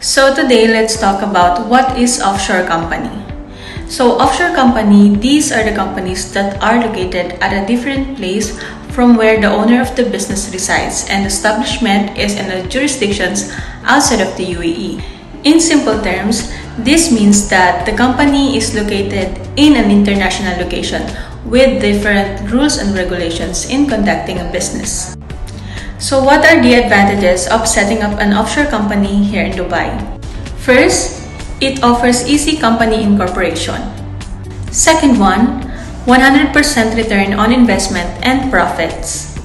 So today, let's talk about what is offshore company. So offshore company, these are the companies that are located at a different place from where the owner of the business resides and establishment is in the jurisdictions outside of the UAE. In simple terms, this means that the company is located in an international location with different rules and regulations in conducting a business. So what are the advantages of setting up an offshore company here in Dubai? First, it offers easy company incorporation. Second one, 100% return on investment and profits.